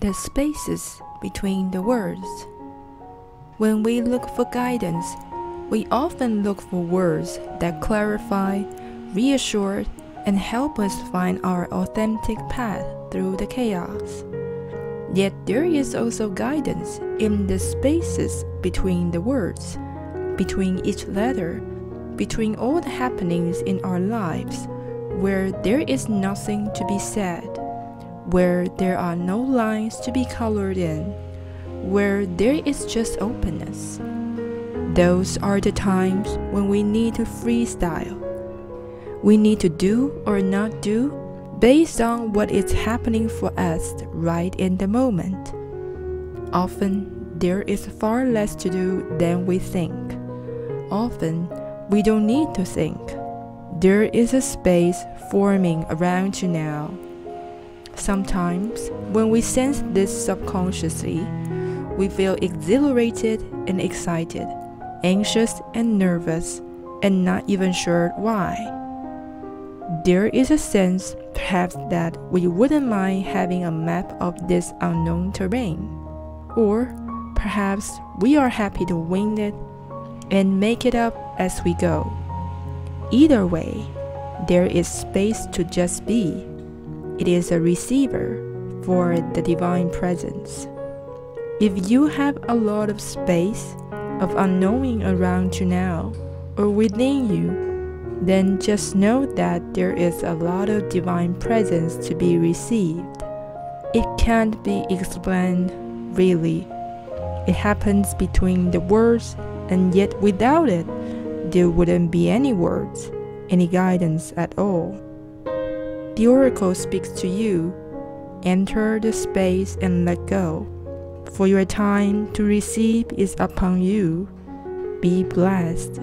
the spaces between the words. When we look for guidance, we often look for words that clarify, reassure, and help us find our authentic path through the chaos. Yet there is also guidance in the spaces between the words, between each letter, between all the happenings in our lives, where there is nothing to be said, where there are no lines to be colored in, where there is just openness. Those are the times when we need to freestyle. We need to do or not do based on what is happening for us right in the moment. Often, there is far less to do than we think. Often, we don't need to think. There is a space forming around you now. Sometimes, when we sense this subconsciously, we feel exhilarated and excited, anxious and nervous, and not even sure why. There is a sense, perhaps, that we wouldn't mind having a map of this unknown terrain. Or perhaps we are happy to wing it and make it up as we go. Either way, there is space to just be. It is a receiver for the divine presence. If you have a lot of space of unknowing around you now or within you, then just know that there is a lot of divine presence to be received. It can't be explained really. It happens between the words, and yet without it, there wouldn't be any words, any guidance at all. The oracle speaks to you. Enter the space and let go. For your time to receive is upon you. Be blessed.